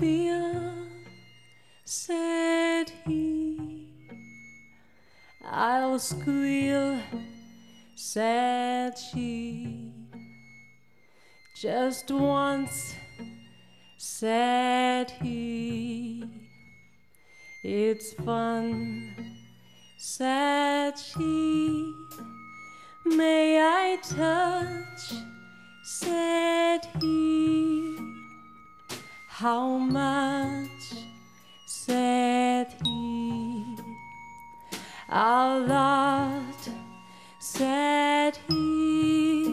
Feel, said he, I'll squeal, said she, just once, said he, it's fun, said she, may I touch? said he. How much? said he. A lot, said he.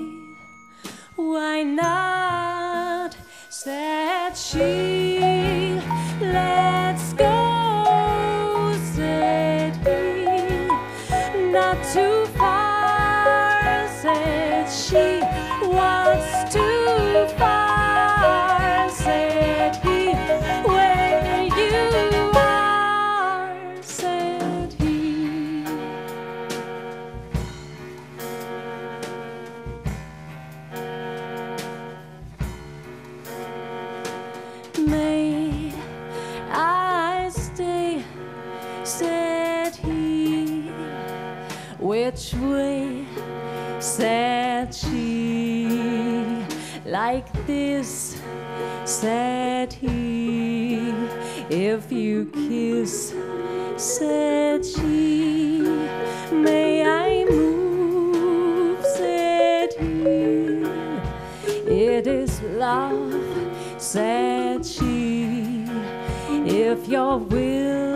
Why not? said she. Let's go, said he. Not too said he. Which way? said she. Like this, said he. If you kiss, said she. May I move, said he. It is love, said she. If you're willing,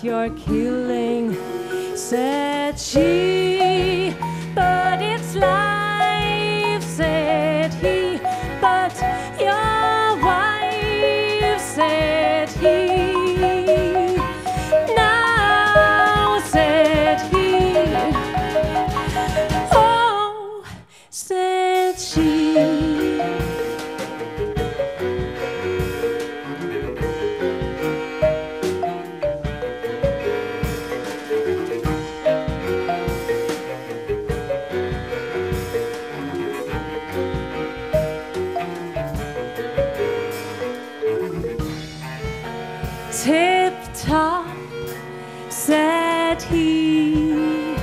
You're killing, said she. Said he.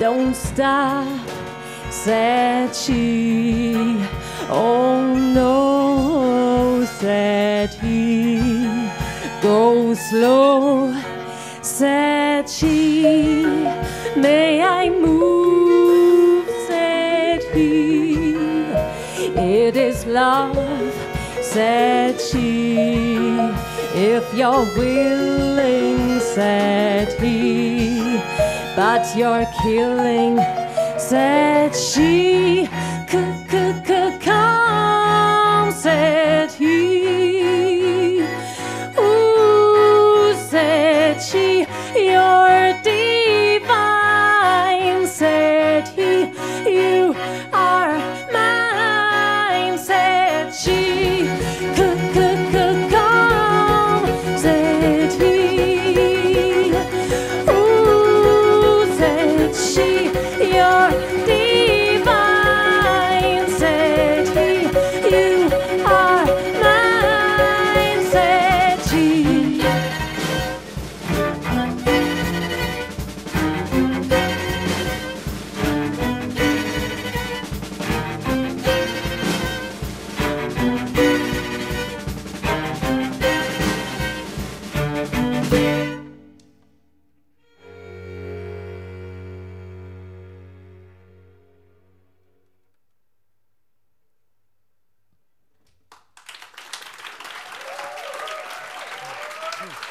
Don't stop, said she. Oh no, said he. Go slow, said she. May I move, said he. It is love, said she. If you're willing, said he. But you're killing, said she. C-c-c-come, said he. Ooh, said she. You're divine, said he. You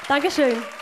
Dankeschön.